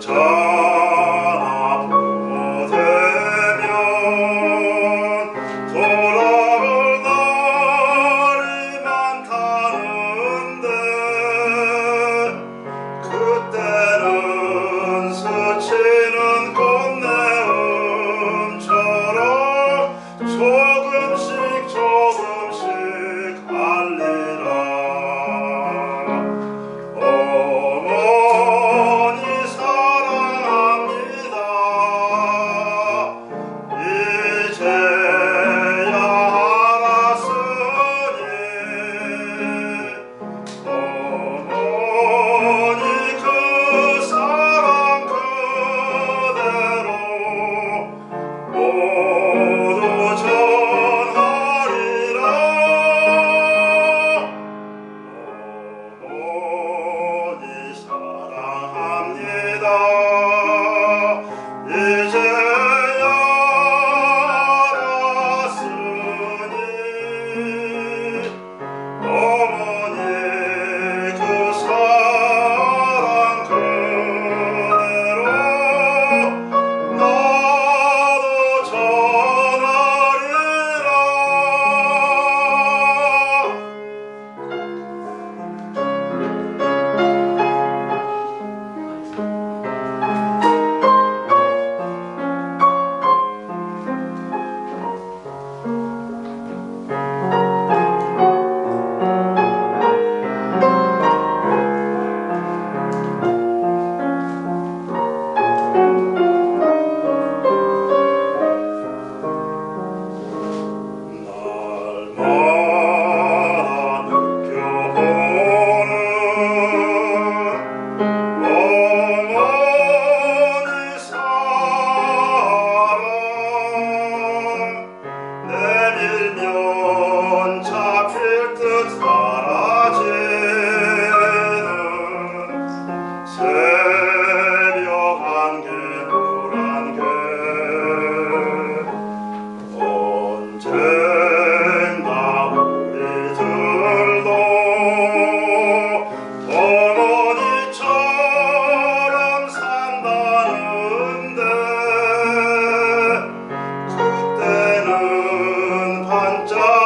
time. 나는 반짝